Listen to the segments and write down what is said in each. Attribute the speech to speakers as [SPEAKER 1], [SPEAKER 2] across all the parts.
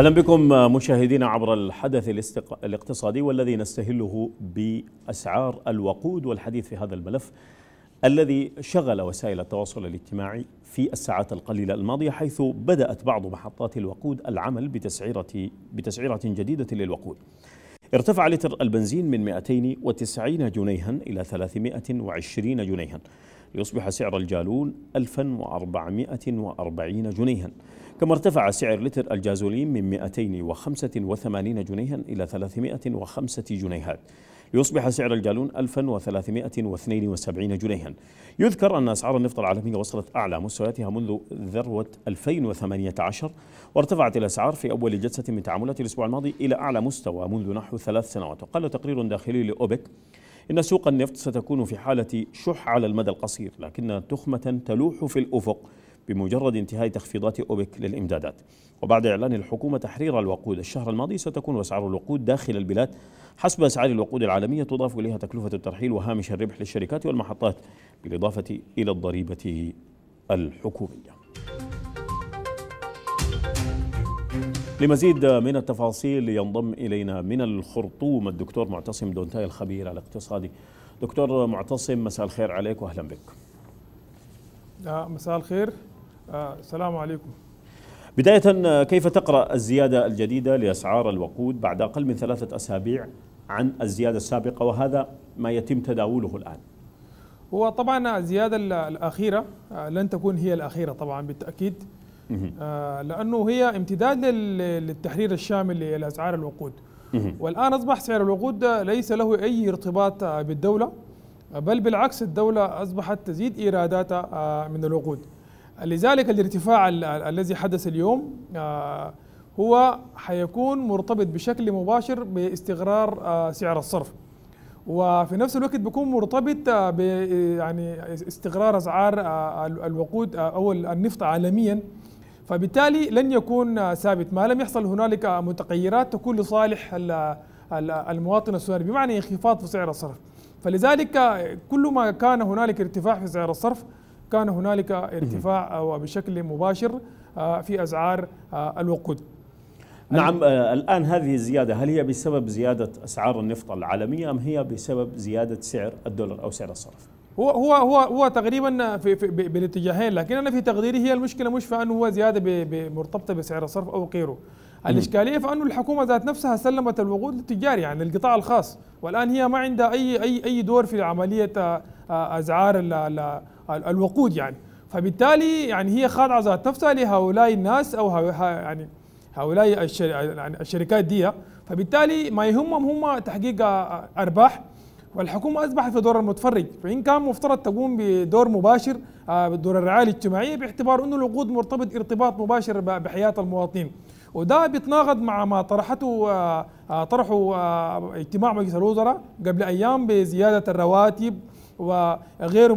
[SPEAKER 1] أهلا بكم مشاهدينا عبر الحدث الاستق... الاقتصادي والذي نستهله بأسعار الوقود والحديث في هذا الملف الذي شغل وسائل التواصل الاجتماعي في الساعات القليلة الماضية حيث بدأت بعض محطات الوقود العمل بتسعيره بتسعيرة جديدة للوقود. ارتفع لتر البنزين من 290 جنيها إلى 320 جنيها ليصبح سعر الجالون 1440 جنيها. كما ارتفع سعر لتر الجازولين من 285 جنيها إلى 305 جنيهات. ليصبح سعر الجالون 1372 جنيها. يذكر أن أسعار النفط العالمية وصلت أعلى مستوياتها منذ ذروة 2018 وارتفعت الأسعار في أول جلسة من تعاملات الأسبوع الماضي إلى أعلى مستوى منذ نحو ثلاث سنوات. وقال تقرير داخلي لأوبك إن سوق النفط ستكون في حالة شح على المدى القصير لكن تخمة تلوح في الأفق بمجرد انتهاء تخفيضات أوبك للإمدادات. وبعد إعلان الحكومة تحرير الوقود الشهر الماضي ستكون أسعار الوقود داخل البلاد حسب أسعار الوقود العالمية تضاف إليها تكلفة الترحيل وهامش الربح للشركات والمحطات بالإضافة إلى الضريبة الحكومية. لمزيد من التفاصيل ينضم إلينا من الخرطوم الدكتور معتصم دونتاي الخبير الاقتصادي. دكتور معتصم مساء الخير عليك وأهلا بك.
[SPEAKER 2] آه مساء الخير. آه السلام عليكم.
[SPEAKER 1] بداية كيف تقرأ الزيادة الجديدة لأسعار الوقود بعد أقل من ثلاثة أسابيع عن الزيادة السابقة؟ وهذا ما يتم تداوله الآن.
[SPEAKER 2] هو طبعا الزيادة الأخيرة آه لن تكون هي الأخيرة طبعا بالتأكيد. آه لأنه هي امتداد للتحرير الشامل لأسعار الوقود. والآن أصبح سعر الوقود ليس له أي ارتباط بالدولة بل بالعكس الدولة أصبحت تزيد إيراداتها من الوقود. لذلك الارتفاع الذي حدث اليوم هو حيكون مرتبط بشكل مباشر باستقرار سعر الصرف. وفي نفس الوقت بيكون مرتبط ب يعني استقرار أسعار الوقود أو النفط عالميا. فبالتالي لن يكون ثابت. ما لم يحصل هنالك متغيرات تكون لصالح المواطن السوداني بمعنى انخفاض في سعر الصرف. فلذلك كل ما كان هنالك ارتفاع في سعر الصرف كان هنالك ارتفاع بشكل مباشر في أسعار الوقود.
[SPEAKER 1] نعم الآن هذه الزيادة هل هي بسبب زيادة أسعار النفط العالمية أم هي بسبب زيادة سعر الدولار أو سعر الصرف؟
[SPEAKER 2] هو هو هو هو تقريبا في, في بالاتجاهين لكن أنا في تقديري هي المشكلة مش في أنه هو زيادة مرتبطة بسعر الصرف أو غيره. الإشكالية في أنه الحكومة ذات نفسها سلمت الوقود للتجار يعني القطاع الخاص. والآن هي ما عندها أي أي أي دور في عملية اسعار الوقود يعني. فبالتالي يعني هي خاضعة ذات نفسها لهؤلاء الناس أو يعني هؤلاء الشركات دي. فبالتالي ما يهمهم هم تحقيق أرباح والحكومة أصبحت في دور المتفرج. فإن كان مفترض تقوم بدور مباشر بدور الرعاية الاجتماعية باعتبار أنه الوقود مرتبط ارتباط مباشر بحياة المواطنين. وده بيتناقض مع ما طرحته طرحوا اجتماع مجلس الوزراء قبل أيام بزيادة الرواتب وغيره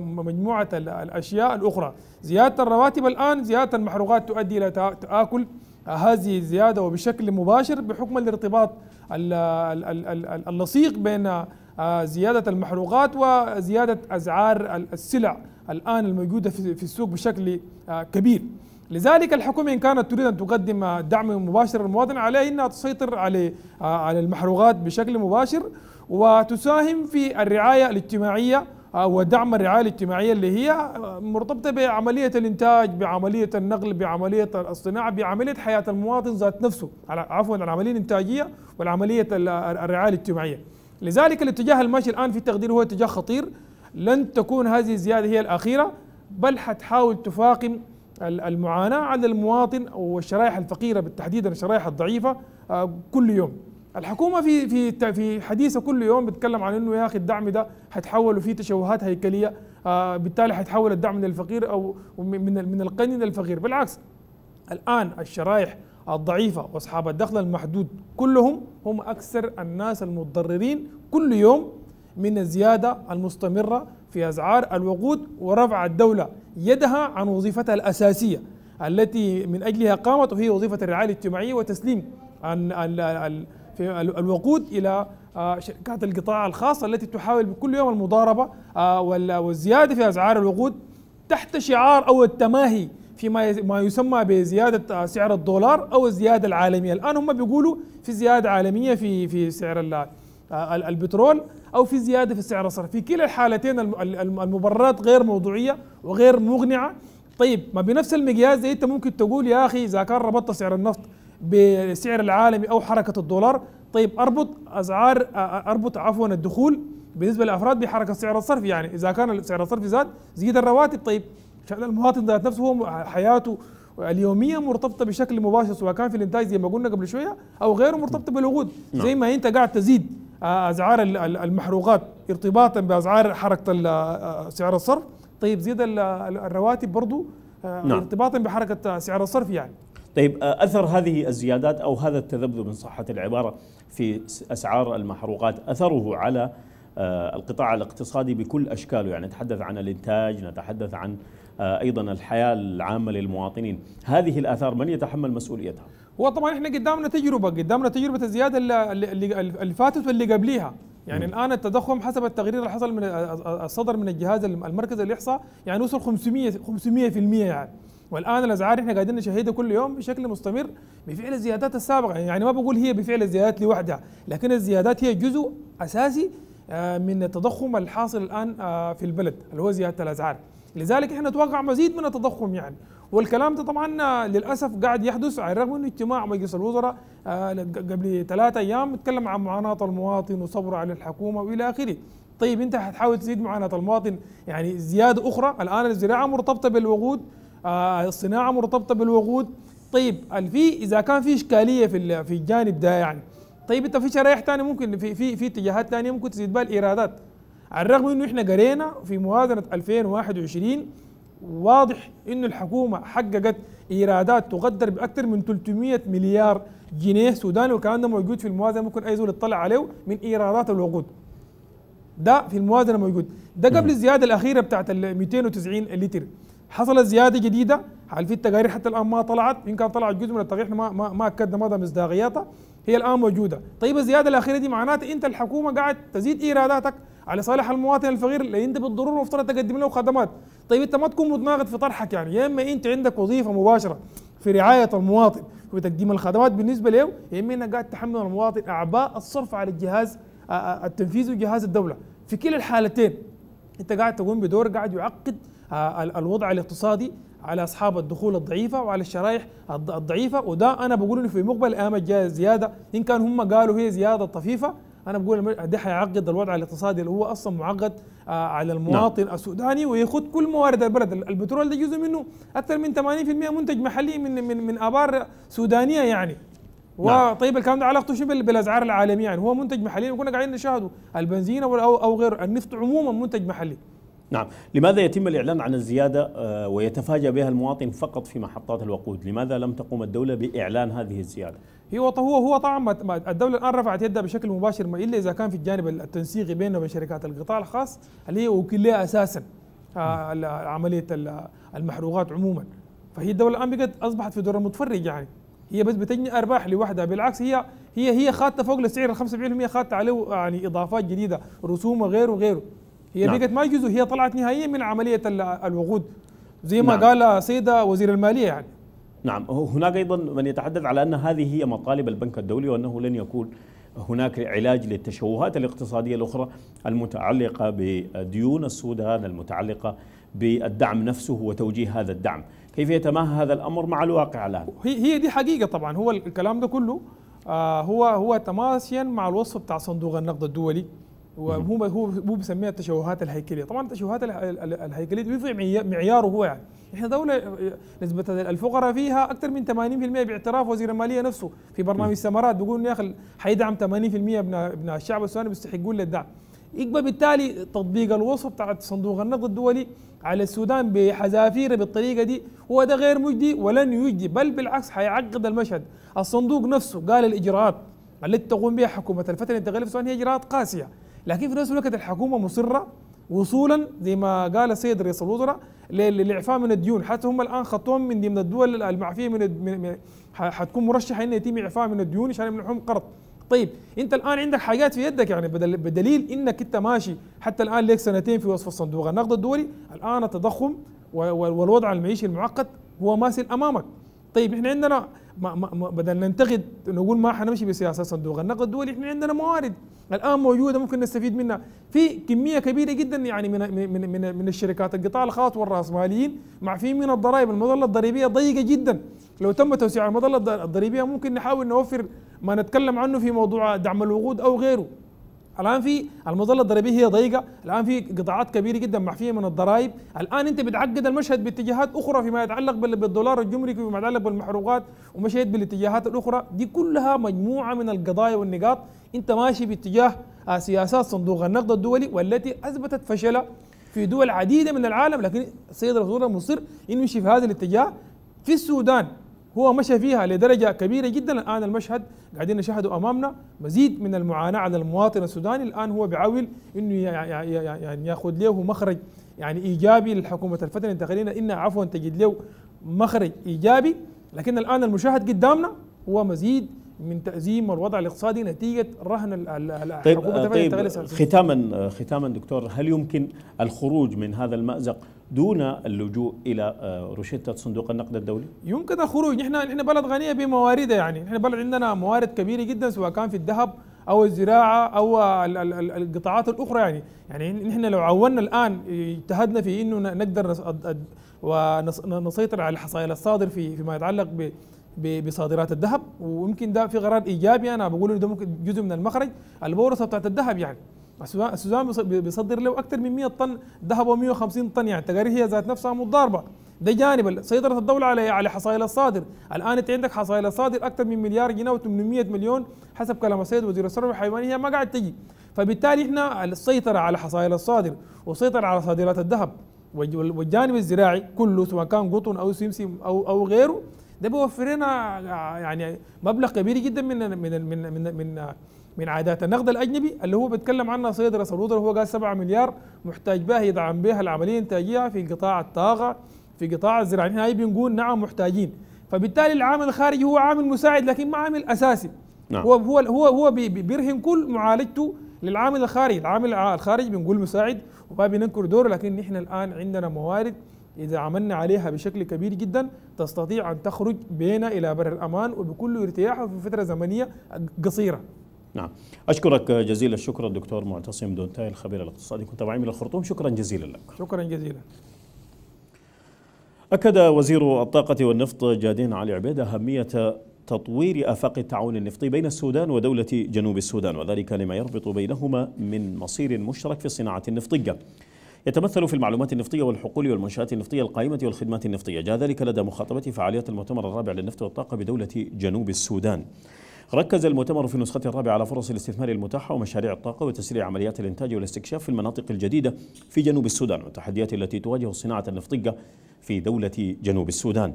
[SPEAKER 2] مجموعة الأشياء الأخرى. زيادة الرواتب الآن زيادة المحروقات تؤدي إلى تآكل هذه الزيادة وبشكل مباشر بحكم الارتباط اللصيق بين زيادة المحروقات وزيادة أسعار السلع الآن الموجودة في السوق بشكل كبير. لذلك الحكومة إن كانت تريد أن تقدم دعم مباشر للمواطن عليه أنها تسيطر على على المحروقات بشكل مباشر وتساهم في الرعاية الاجتماعية ودعم الرعاية الاجتماعية اللي هي مرتبطة بعملية الإنتاج بعملية النقل بعملية الصناعة بعملية حياة المواطن ذات نفسه عفوا العملية الإنتاجية والعملية الرعاية الاجتماعية. لذلك الاتجاه الماشي الآن في التقدير هو اتجاه خطير. لن تكون هذه الزيادة هي الأخيرة بل حتحاول تفاقم المعاناة على المواطن والشرائح الفقيرة بالتحديد الشرائح الضعيفة كل يوم. الحكومة في في في حديثها كل يوم بتتكلم عن إنه يا أخي الدعم ده حيتحول في تشوهات هيكلية آه بالتالي حيتحول الدعم من الفقير أو من من الغني للفقير بالعكس الآن الشرائح الضعيفة وأصحاب الدخل المحدود كلهم هم أكثر الناس المتضررين كل يوم من الزيادة المستمرة في أسعار الوقود ورفع الدولة يدها عن وظيفتها الأساسية التي من أجلها قامت وهي وظيفة الرعاية الاجتماعية وتسليم في الوقود إلى شركات القطاع الخاص التي تحاول بكل يوم المضاربة والزيادة في أسعار الوقود تحت شعار أو التماهي فيما ما يسمى بزيادة سعر الدولار أو الزيادة العالمية. الآن هم بيقولوا في زيادة عالمية في في سعر البترول أو في زيادة في سعر الصرف. في كلا الحالتين المبررات غير موضوعية وغير مقنعة. طيب ما بنفس المقياس أنت ممكن تقول يا أخي إذا كان ربطت سعر النفط بالسعر العالمي أو حركة الدولار. طيب أربط أسعار أربط عفوا الدخول بالنسبة للأفراد بحركة سعر الصرف. يعني إذا كان سعر الصرف زاد زيد الرواتب. طيب شأن المواطن ذات نفسه هو حياته اليومية مرتبطة بشكل مباشر سواء كان في الإنتاج زي ما قلنا قبل شوية أو غيره مرتبطة بالوقود. نعم. زي ما أنت قاعد تزيد أسعار المحروقات ارتباطا بأسعار حركة سعر الصرف. طيب زيد الرواتب برضو نعم. ارتباطا بحركة سعر الصرف يعني.
[SPEAKER 1] طيب أثر هذه الزيادات أو هذا التذبذب من صحة العبارة في أسعار المحروقات أثره على القطاع الاقتصادي بكل أشكاله. يعني نتحدث عن الإنتاج نتحدث عن أيضا الحياة العامة للمواطنين. هذه الآثار من يتحمل مسؤوليتها؟
[SPEAKER 2] هو طبعا إحنا قدامنا تجربة قدامنا تجربة الزيادة اللي, اللي فاتت واللي قبليها. يعني م. الآن التضخم حسب التقرير اللي حصل من الصدر من الجهاز المركزي للاحصاء يعني وصل 500 500% يعني. والآن الاسعار إحنا قاعدين نشاهدها كل يوم بشكل مستمر بفعل الزيادات السابقة. يعني ما بقول هي بفعل الزيادات لوحدها لكن الزيادات هي جزء أساسي من التضخم الحاصل الآن في البلد اللي هو زيادة الأسعار. لذلك إحنا نتوقع مزيد من التضخم يعني. والكلام ده طبعا للأسف قاعد يحدث على الرغم انه اجتماع مجلس الوزراء قبل ثلاثة أيام تكلم عن معاناة المواطن وصبره على الحكومة وإلى آخره. طيب أنت حتحاول تزيد معاناة المواطن؟ يعني زيادة أخرى الآن الزراعة مرتبطة بالوقود الصناعة مرتبطة بالوقود. طيب في إذا كان في إشكالية في في الجانب ده يعني طيب أنت في شرائح ثانية ممكن في في في اتجاهات ثانية ممكن تزيد بها الإيرادات. على الرغم إنه إحنا قرينا في موازنة 2021 واضح إنه الحكومة حققت إيرادات تقدر بأكثر من 300 مليار جنيه سوداني والكلام ده موجود في الموازنة ممكن أي زول يطلع عليه من إيرادات الوقود. ده في الموازنة موجود. ده قبل الزيادة الأخيرة بتاعت ال 290 لتر. حصلت زيادة جديدة. هل في التقارير حتى الآن ما طلعت؟ إن كان طلعت جزء من التقارير ما ما, ما أكدنا مدى مصداقيتها هي الآن موجودة. طيب الزيادة الأخيرة دي معناتها أنت الحكومة قاعد تزيد إيراداتك على صالح المواطن الفقير اللي أنت بالضرورة المفترض تقدم له خدمات. طيب أنت ما تكون متناقض في طرحك يعني. يا إما أنت عندك وظيفة مباشرة في رعاية المواطن وتقديم الخدمات بالنسبة له يا إما إنك قاعد تحمل المواطن أعباء الصرف على الجهاز التنفيذي وجهاز الدولة. في كلا الحالتين أنت قاعد تقوم بدور قاعد يعقد الوضع الاقتصادي على أصحاب الدخول الضعيفة وعلى الشرائح الضعيفة. وده أنا بقول إنه في مقبل الأيام الجاية زيادة. إن كان هم قالوا هي زيادة طفيفة أنا بقول ده حيعقد الوضع الاقتصادي اللي هو أصلا معقد على المواطن نعم. السوداني ويخد كل موارد البلد. البترول ده جزء منه أكثر من 80% منتج محلي من من من آبار سودانية يعني. نعم. وطيب الكلام ده علاقته شو بالأسعار العالمية يعني؟ هو منتج محلي وكنا قاعدين نشاهده البنزين أو أو غيره. النفط عموما منتج محلي.
[SPEAKER 1] نعم. لماذا يتم الإعلان عن الزيادة ويتفاجأ بها المواطن فقط في محطات الوقود؟ لماذا لم تقوم الدولة بإعلان هذه الزيادة؟
[SPEAKER 2] هو هو هو طبعا الدولة الآن رفعت يدها بشكل مباشر ما إلا إذا كان في الجانب التنسيقي بيننا وبين شركات القطاع الخاص اللي هي وكيلة أساسا عملية المحروقات عموما. فهي الدولة الآن بقت أصبحت في دور المتفرج يعني. هي بس بتجني أرباح لوحدها بالعكس هي هي هي خاطة فوق السعر ال 75% خاطة عليه يعني إضافات جديدة رسوم وغيره وغيره. هي نعم. بقت ما جزء هي طلعت نهائيا من عملية الوقود زي ما نعم. قال سيدة وزير المالية يعني
[SPEAKER 1] نعم هناك أيضا من يتحدث على أن هذه هي مطالب البنك الدولي وأنه لن يكون هناك علاج للتشوهات الاقتصادية الأخرى المتعلقة بديون السودان المتعلقة بالدعم نفسه وتوجيه هذا الدعم، كيف يتماهى هذا الأمر مع الواقع الآن؟
[SPEAKER 2] هي هي دي حقيقة طبعا هو الكلام ده كله آه هو هو تماشيا مع الوصف بتاع صندوق النقد الدولي وهو هو هو بيسميها التشوهات الهيكلية. طبعا التشوهات الهيكلية دي معياره هو يعني. إحنا دولة نسبة الفقراء فيها أكثر من 80% باعتراف وزير المالية نفسه. في برنامج الثمرات بيقول يا أخي حيدعم 80% من ابناء الشعب السوداني بيستحقون للدعم يبقى بالتالي تطبيق الوصف بتاع صندوق النقد الدولي على السودان بحذافيره بالطريقة دي. هو ده غير مجدي ولن يجدي بل بالعكس حيعقد المشهد. الصندوق نفسه قال الإجراءات التي تقوم بها حكومة الفترة الانتقاليه في السودان هي إجراءات قاسية. لكن في نفس الوقت الحكومة مصرة وصولا زي ما قال السيد رئيس الوزراء للإعفاء من الديون. حتى هم الآن خطوهم من ضمن الدول المعفية من, حتكون مرشحة ان يتم إعفاء من الديون عشان يمنحهم قرض. طيب أنت الآن عندك حاجات في يدك يعني بدل بدليل إنك أنت ماشي حتى الآن لك سنتين في وصف الصندوق. النقد الدولي الآن التضخم والوضع المعيشي المعقد هو ماثل أمامك. طيب إحنا عندنا ما ما بدل ننتقد نقول ما حنمشي بسياسة صندوق. النقد الدولي إحنا عندنا موارد. الآن موجودة ممكن نستفيد منها. في كمية كبيرة جدا يعني من من من, من الشركات. القطاع الخاص والرأسماليين معفيين من الضرائب. المظلة الضريبية ضيقة جدا. لو تم توسيع المظلة الضريبية ممكن نحاول نوفر ما نتكلم عنه في موضوع دعم الوقود أو غيره. الآن في المظلة الضريبية هي ضيقة، الآن في قطاعات كبيرة جدا محفية من الضرائب، الآن أنت بتعقد المشهد باتجاهات أخرى فيما يتعلق بالدولار الجمركي وفيما يتعلق بالمحروقات ومشيت بالاتجاهات الأخرى، دي كلها مجموعة من القضايا والنقاط. أنت ماشي باتجاه سياسات صندوق النقد الدولي والتي أثبتت فشلها في دول عديدة من العالم. لكن السيد الرئيس مصر انه يمشي في هذا الاتجاه. في السودان هو مشى فيها لدرجة كبيرة جدا. الآن المشهد قاعدين نشاهده أمامنا. مزيد من المعاناة على المواطن السوداني. الآن هو بيحاول إنه يعني يأخذ له مخرج يعني إيجابي للحكومة الفترة الانتقالية إنها عفوا تجد له مخرج إيجابي. لكن الآن المشاهد قدامنا هو مزيد من تأزيم الوضع الاقتصادي نتيجة رهن
[SPEAKER 1] طيب, طيب ختاما ختاما دكتور هل يمكن الخروج من هذا المأزق دون اللجوء إلى آه، روشته صندوق النقد الدولي؟
[SPEAKER 2] يمكن الخروج. نحن نحن بلد غنية بموارده يعني. نحن بلد عندنا موارد كبيرة جدا سواء كان في الذهب أو الزراعة أو القطاعات الأخرى يعني. يعني نحن لو عولنا الآن اجتهدنا في إنه نقدر ونسيطر على الحصائل الصادر في فيما يتعلق بصادرات الذهب. ويمكن ده في قرار إيجابي. أنا بقول إنه ده ممكن جزء من المخرج. البورصة بتاعت الذهب يعني. السودان بيصدر له أكثر من 100 طن ذهب و150 طن يعني. تقارير هي ذات نفسها متضاربة. ده جانب سيطرة الدولة على على حصائل الصادر، الآن أنت عندك حصائل الصادر أكثر من مليار جنيه و800 مليون حسب كلام السيد وزير الثروة الحيوانية ما قاعد تجي، فبالتالي إحنا السيطرة على حصائل الصادر والسيطرة على صادرات الذهب والجانب الزراعي كله سواء كان قطن أو سمسم أو أو غيره ده بيوفر لنا يعني مبلغ كبير جدا من من من من, من من عادات النقد الأجنبي اللي هو بيتكلم عنها سيد رئيس الوزراء هو قال 7 مليار محتاج بها يدعم بها العملية الإنتاجية في قطاع الطاقة في قطاع الزراعه هاي بنقول نعم محتاجين. فبالتالي العامل الخارجي هو عامل مساعد لكن ما عامل أساسي. نعم. هو هو هو هو بيرهن كل معالجته للعامل الخارجي. العامل الخارجي بنقول مساعد وما بننكر دوره لكن نحن الآن عندنا موارد إذا عملنا عليها بشكل كبير جدا تستطيع أن تخرج بنا إلى بر الأمان وبكل ارتياح وفي فترة زمنية قصيرة.
[SPEAKER 1] نعم. أشكرك جزيل الشكر الدكتور معتصم دونتاي الخبير الاقتصادي كنت معي من الخرطوم. شكرا جزيلا لك.
[SPEAKER 2] شكرا جزيلا.
[SPEAKER 1] أكد وزير الطاقة والنفط جادين علي عبيد أهمية تطوير آفاق التعاون النفطي بين السودان ودولة جنوب السودان وذلك لما يربط بينهما من مصير مشترك في الصناعة النفطية. يتمثل في المعلومات النفطية والحقول والمنشآت النفطية القائمة والخدمات النفطية. جاء ذلك لدى مخاطبة فعاليات المؤتمر الرابع للنفط والطاقة بدولة جنوب السودان. ركز المؤتمر في نسخته الرابعة على فرص الاستثمار المتاحة ومشاريع الطاقة وتسريع عمليات الإنتاج والاستكشاف في المناطق الجديدة في جنوب السودان والتحديات التي تواجه الصناعة النفطية في دولة جنوب السودان.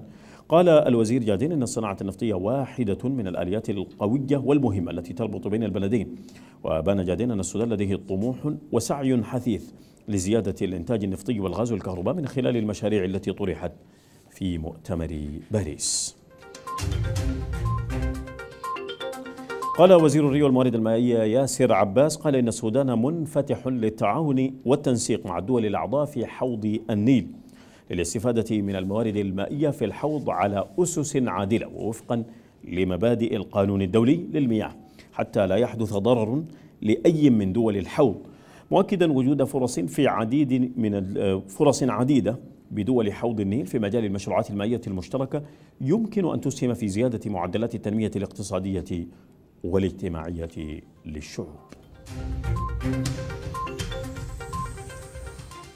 [SPEAKER 1] قال الوزير جادين أن الصناعة النفطية واحدة من الآليات القوية والمهمة التي تربط بين البلدين. وبان جادين أن السودان لديه طموح وسعي حثيث. لزيادة الإنتاج النفطي والغاز والكهرباء من خلال المشاريع التي طرحت في مؤتمر باريس. قال وزير الري والموارد المائية ياسر عباس قال إن السودان منفتح للتعاون والتنسيق مع الدول الأعضاء في حوض النيل للاستفادة من الموارد المائية في الحوض على أسس عادلة ووفقا لمبادئ القانون الدولي للمياه حتى لا يحدث ضرر لأي من دول الحوض. مؤكدا وجود فرص في عديد من فرص عديدة بدول حوض النيل في مجال المشروعات المائية المشتركة يمكن أن تسهم في زيادة معدلات التنمية الاقتصادية والاجتماعية للشعوب.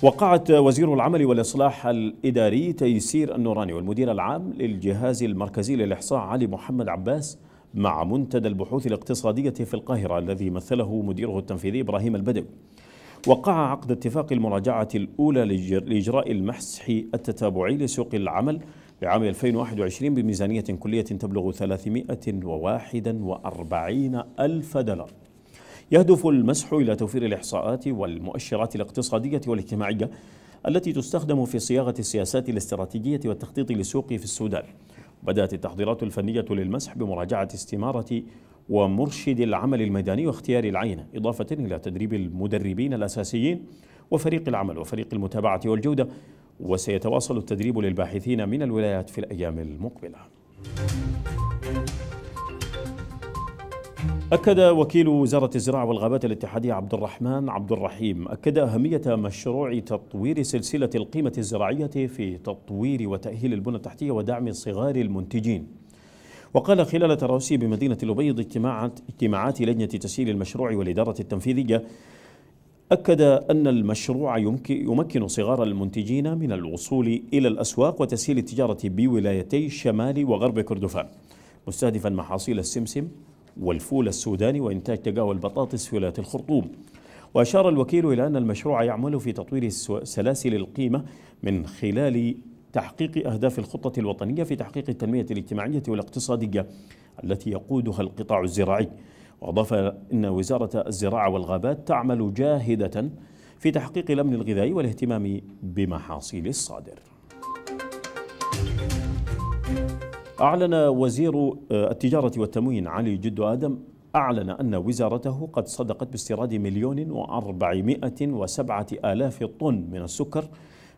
[SPEAKER 1] وقعت وزير العمل والإصلاح الإداري تيسير النوراني والمدير العام للجهاز المركزي للإحصاء علي محمد عباس مع منتدى البحوث الاقتصادية في القاهرة الذي مثله مديره التنفيذي إبراهيم البدوي. وقع عقد اتفاق المراجعة الأولى لإجراء المسح التتابعي لسوق العمل لعام 2021 بميزانية كلية تبلغ 341 ألف دولار. يهدف المسح إلى توفير الإحصاءات والمؤشرات الاقتصادية والاجتماعية التي تستخدم في صياغة السياسات الاستراتيجية والتخطيط للسوق في السودان. بدأت التحضيرات الفنية للمسح بمراجعة استمارة ومرشد العمل الميداني واختيار العينة إضافة إلى تدريب المدربين الأساسيين وفريق العمل وفريق المتابعة والجودة. وسيتواصل التدريب للباحثين من الولايات في الأيام المقبلة. أكد وكيل وزارة الزراعة والغابات الاتحادية عبد الرحمن عبد الرحيم أكد أهمية مشروع تطوير سلسلة القيمة الزراعية في تطوير وتأهيل البنى التحتية ودعم صغار المنتجين. وقال خلال تراسي بمدينة الأبيض اجتماعات, اجتماعات لجنة تسهيل المشروع والإدارة التنفيذية أكد أن المشروع يمكن صغار المنتجين من الوصول إلى الأسواق وتسهيل التجارة بولايتي شمال وغرب كردفان مستهدفا محاصيل السمسم والفول السوداني وإنتاج تقاوى البطاطس في ولاية الخرطوم. وأشار الوكيل إلى أن المشروع يعمل في تطوير سلاسل القيمة من خلال تحقيق أهداف الخطة الوطنية في تحقيق التنمية الاجتماعية والاقتصادية التي يقودها القطاع الزراعي. وأضاف أن وزارة الزراعة والغابات تعمل جاهدة في تحقيق الأمن الغذائي والاهتمام بمحاصيل الصادر. أعلن وزير آه، التجارة والتموين علي جد آدم أعلن أن وزارته قد صدقت باستيراد مليون وأربعمائة وسبعة آلاف طن من السكر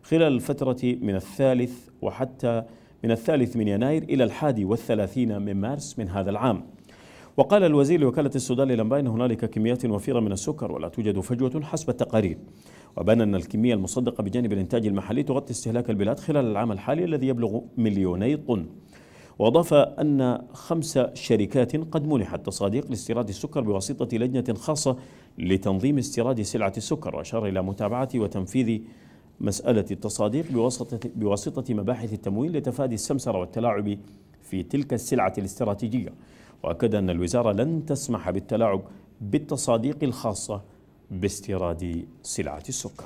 [SPEAKER 1] خلال الفترة من الثالث وحتى من الثالث من يناير إلى الحادي والثلاثين من مارس من هذا العام. وقال الوزير لوكالة السودان للأنباء أن هنالك كميات وفيرة من السكر ولا توجد فجوة حسب التقارير. وبان أن الكمية المصدقة بجانب الإنتاج المحلي تغطي استهلاك البلاد خلال العام الحالي الذي يبلغ مليوني طن. وأضاف أن خمس شركات قد منحت تصاديق لاستيراد السكر بواسطة لجنة خاصة لتنظيم استيراد سلعة السكر وأشار إلى متابعة وتنفيذ مسألة التصاديق بواسطة, بواسطة مباحث التمويل لتفادي السمسرة والتلاعب في تلك السلعة الاستراتيجية. وأكد أن الوزارة لن تسمح بالتلاعب بالتصاديق الخاصة باستيراد سلعة السكر.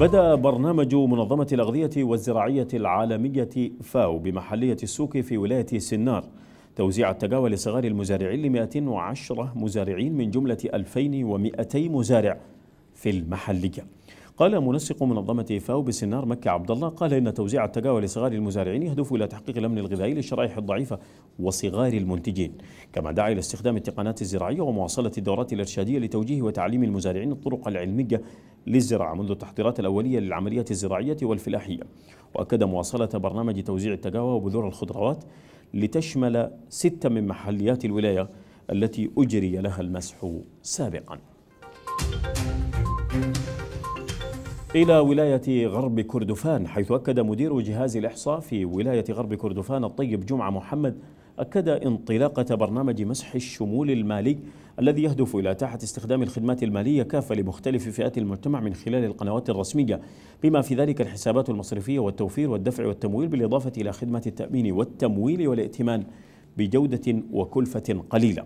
[SPEAKER 1] بدأ برنامج منظمة الأغذية والزراعية العالمية فاو بمحلية السوق في ولاية سنار. توزيع التقاوى لصغار المزارعين ل 110 مزارعين من جملة 2200 مزارع في المحلية. قال منسق منظمة فاو بسنار مكة عبد الله قال إن توزيع التقاوى لصغار المزارعين يهدف إلى تحقيق الأمن الغذائي للشرائح الضعيفة وصغار المنتجين. كما دعا إلى استخدام التقنيات الزراعية ومواصلة الدورات الإرشادية لتوجيه وتعليم المزارعين الطرق العلمية للزراعة منذ التحضيرات الأولية للعمليات الزراعية والفلاحية. وأكد مواصلة برنامج توزيع التقاوى وبذور الخضروات لتشمل ستة من محليات الولاية التي أجري لها المسح سابقاً. إلى ولاية غرب كردفان حيث أكد مدير جهاز الإحصاء في ولاية غرب كردفان الطيب جمعة محمد أكد انطلاقة برنامج مسح الشمول المالي الذي يهدف إلى إتاحة استخدام الخدمات المالية كافة لمختلف فئات المجتمع من خلال القنوات الرسمية بما في ذلك الحسابات المصرفية والتوفير والدفع والتمويل بالإضافة إلى خدمة التأمين والتمويل والائتمان بجودة وكلفة قليلة.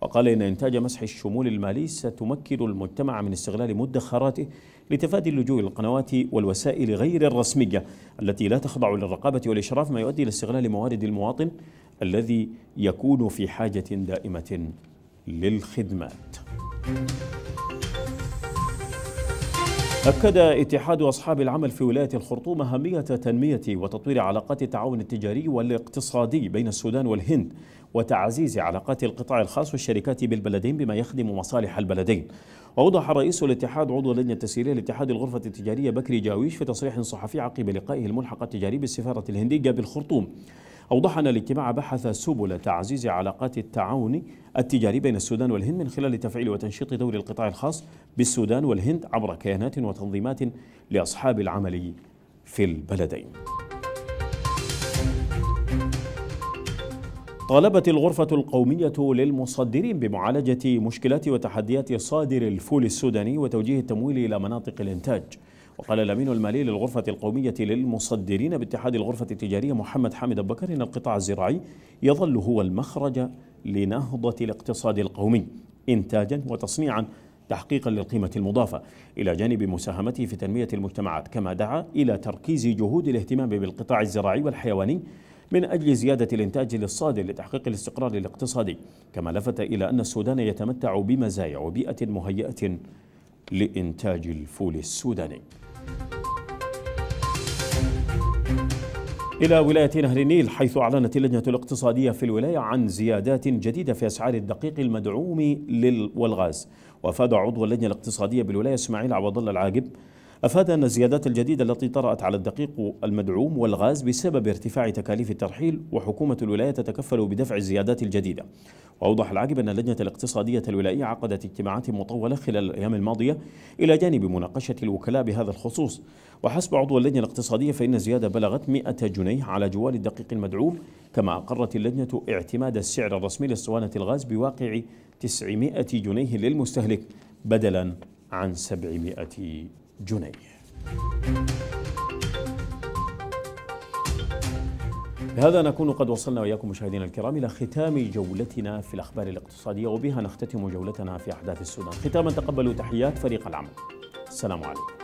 [SPEAKER 1] وقال إن إنتاج مسح الشمول المالي ستمكن المجتمع من استغلال مدخراته لتفادي اللجوء إلى القنوات والوسائل غير الرسمية التي لا تخضع للرقابة والإشراف ما يؤدي إلى استغلال موارد المواطن الذي يكون في حاجة دائمة للخدمات. أكد اتحاد أصحاب العمل في ولاية الخرطوم أهمية تنمية وتطوير علاقات التعاون التجاري والاقتصادي بين السودان والهند وتعزيز علاقات القطاع الخاص والشركات بالبلدين بما يخدم مصالح البلدين وأوضح رئيس الاتحاد عضو اللجنة التسييرية لاتحاد الغرفة التجارية بكري جاويش في تصريح صحفي عقب لقائه الملحق التجاري بالسفارة الهندية بالخرطوم أوضح أن الاجتماع بحث سبل تعزيز علاقات التعاون التجاري بين السودان والهند من خلال تفعيل وتنشيط دور القطاع الخاص بالسودان والهند عبر كيانات وتنظيمات لأصحاب العمل في البلدين. طالبت الغرفة القومية للمصدرين بمعالجة مشكلات وتحديات صادر الفول السوداني وتوجيه التمويل إلى مناطق الإنتاج. وقال الأمين المالي للغرفة القومية للمصدرين باتحاد الغرفة التجارية محمد حامد أبو بكر إن القطاع الزراعي يظل هو المخرج لنهضة الاقتصاد القومي إنتاجا وتصنيعا تحقيقا للقيمة المضافة إلى جانب مساهمته في تنمية المجتمعات كما دعا إلى تركيز جهود الاهتمام بالقطاع الزراعي والحيواني من أجل زيادة الإنتاج للصادر لتحقيق الاستقرار الاقتصادي كما لفت إلى أن السودان يتمتع بمزايا وبيئة مهيئة لإنتاج الفول السوداني. إلى ولاية نهر النيل حيث أعلنت اللجنة الاقتصادية في الولاية عن زيادات جديدة في أسعار الدقيق المدعوم والغاز. وأفاد عضو اللجنة الاقتصادية بالولاية إسماعيل عوض الله العاقب أفاد أن الزيادات الجديدة التي طرأت على الدقيق المدعوم والغاز بسبب ارتفاع تكاليف الترحيل وحكومة الولاية تتكفل بدفع الزيادات الجديدة. وأوضح العاقب أن اللجنة الاقتصادية الولائية عقدت اجتماعات مطولة خلال الأيام الماضية إلى جانب مناقشة الوكلاء بهذا الخصوص. وحسب عضو اللجنة الاقتصادية فإن الزيادة بلغت 100 جنيه على جوال الدقيق المدعوم كما أقرت اللجنة اعتماد السعر الرسمي لاسطوانة الغاز بواقع 900 جنيه للمستهلك بدلا عن 700 جنيه بهذا نكون قد وصلنا وإياكم مشاهدينا الكرام إلى ختام جولتنا في الأخبار الاقتصادية وبها نختتم جولتنا في أحداث السودان. ختاما تقبلوا تحيات فريق العمل. السلام عليكم.